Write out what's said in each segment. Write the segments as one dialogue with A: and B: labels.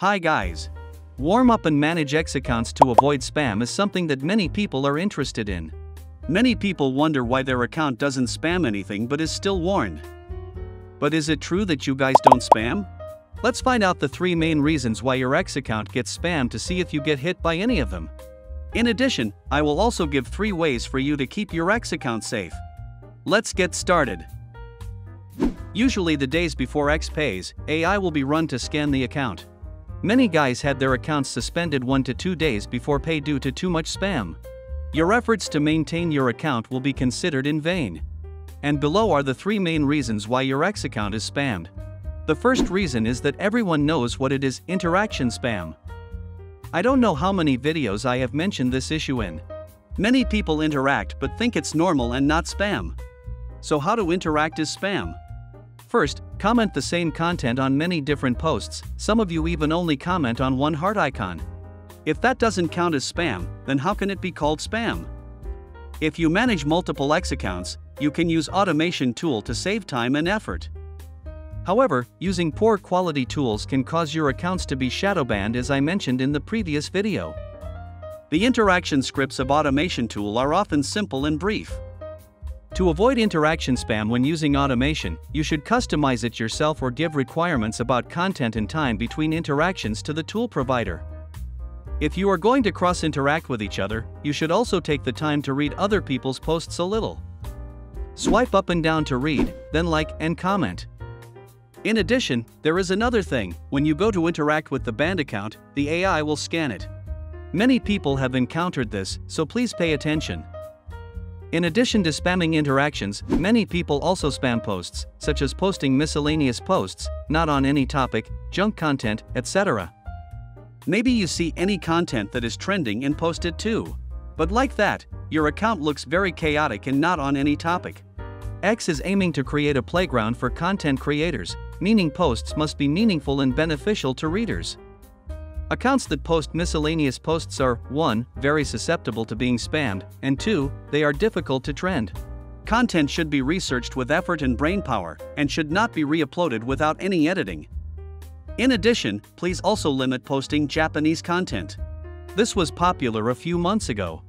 A: Hi guys. Warm up and manage X accounts to avoid spam is something that many people are interested in. Many people wonder why their account doesn't spam anything but is still warned. But is it true that you guys don't spam? Let's find out the three main reasons why your X account gets spammed to see if you get hit by any of them. In addition, I will also give three ways for you to keep your X account safe. Let's get started. Usually the days before X pays, AI will be run to scan the account. Many guys had their accounts suspended 1 to 2 days before pay due to too much spam. Your efforts to maintain your account will be considered in vain. And below are the three main reasons why your X account is spammed. The first reason is that everyone knows what it is interaction spam. I don't know how many videos I have mentioned this issue in. Many people interact but think it's normal and not spam. So, how to interact is spam? First, comment the same content on many different posts, some of you even only comment on one heart icon. If that doesn't count as spam, then how can it be called spam? If you manage multiple X accounts, you can use automation tool to save time and effort. However, using poor quality tools can cause your accounts to be shadow banned as I mentioned in the previous video. The interaction scripts of automation tool are often simple and brief. To avoid interaction spam when using automation, you should customize it yourself or give requirements about content and time between interactions to the tool provider. If you are going to cross interact with each other, you should also take the time to read other people's posts a little. Swipe up and down to read, then like and comment. In addition, there is another thing when you go to interact with the band account, the AI will scan it. Many people have encountered this, so please pay attention. In addition to spamming interactions, many people also spam posts, such as posting miscellaneous posts, not on any topic, junk content, etc. Maybe you see any content that is trending and post it too. But like that, your account looks very chaotic and not on any topic. X is aiming to create a playground for content creators, meaning posts must be meaningful and beneficial to readers. Accounts that post miscellaneous posts are 1. very susceptible to being spammed, and 2. they are difficult to trend. Content should be researched with effort and brainpower, and should not be re uploaded without any editing. In addition, please also limit posting Japanese content. This was popular a few months ago.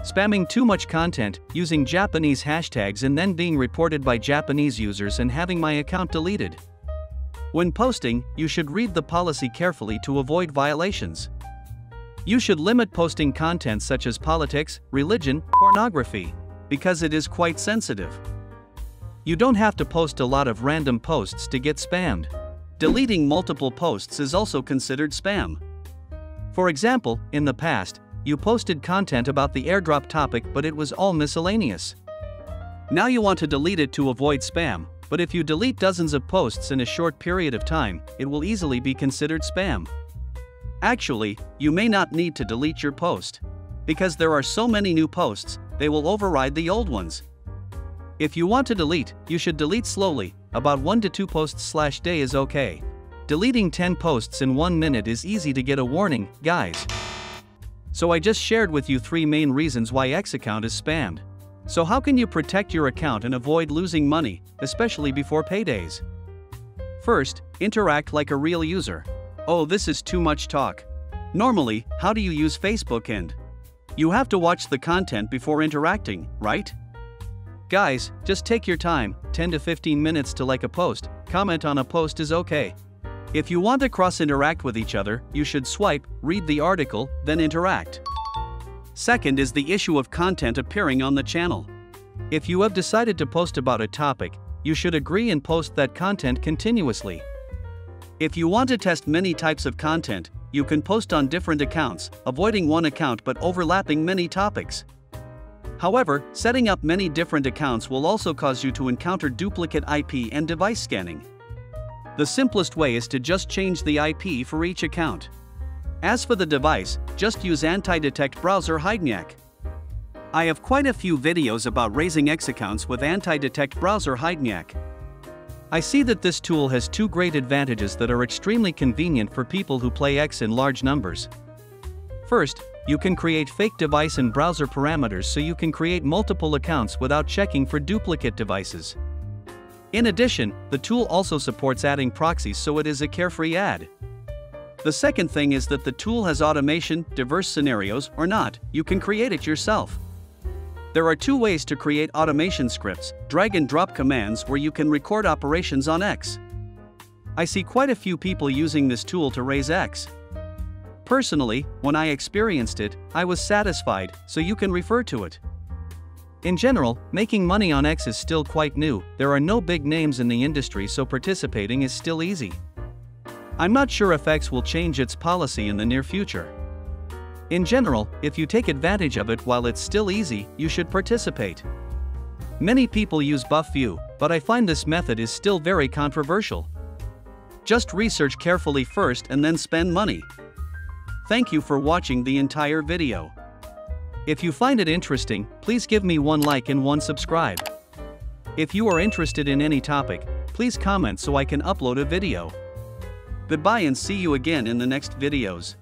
A: Spamming too much content, using Japanese hashtags, and then being reported by Japanese users and having my account deleted. When posting, you should read the policy carefully to avoid violations. You should limit posting content such as politics, religion, pornography, because it is quite sensitive. You don't have to post a lot of random posts to get spammed. Deleting multiple posts is also considered spam. For example, in the past, you posted content about the airdrop topic but it was all miscellaneous. Now you want to delete it to avoid spam, but if you delete dozens of posts in a short period of time, it will easily be considered spam. Actually, you may not need to delete your post. Because there are so many new posts, they will override the old ones. If you want to delete, you should delete slowly, about 1 to 2 posts slash day is okay. Deleting 10 posts in 1 minute is easy to get a warning, guys. So I just shared with you 3 main reasons why X account is spammed. So, how can you protect your account and avoid losing money, especially before paydays? First, interact like a real user. Oh, this is too much talk. Normally, how do you use Facebook and? You have to watch the content before interacting, right? Guys, just take your time, 10 to 15 minutes to like a post, comment on a post is okay. If you want to cross interact with each other, you should swipe, read the article, then interact. Second is the issue of content appearing on the channel. If you have decided to post about a topic, you should agree and post that content continuously. If you want to test many types of content, you can post on different accounts, avoiding one account but overlapping many topics. However, setting up many different accounts will also cause you to encounter duplicate IP and device scanning. The simplest way is to just change the IP for each account. As for the device, just use Anti-Detect Browser Hidemyacc. I have quite a few videos about raising X accounts with Anti-Detect Browser Hidemyacc. I see that this tool has two great advantages that are extremely convenient for people who play X in large numbers. First, you can create fake device and browser parameters so you can create multiple accounts without checking for duplicate devices. In addition, the tool also supports adding proxies so it is a carefree add. The second thing is that the tool has automation, diverse scenarios or not, you can create it yourself. There are two ways to create automation scripts, drag and drop commands where you can record operations on X. I see quite a few people using this tool to raise X. Personally, when I experienced it, I was satisfied, so you can refer to it. In general, making money on X is still quite new, there are no big names in the industry so participating is still easy. I'm not sure if X will change its policy in the near future. In general, if you take advantage of it while it's still easy, you should participate. Many people use BuffView, but I find this method is still very controversial. Just research carefully first and then spend money. Thank you for watching the entire video. If you find it interesting, please give me one like and one subscribe. If you are interested in any topic, please comment so I can upload a video. Goodbye and see you again in the next videos.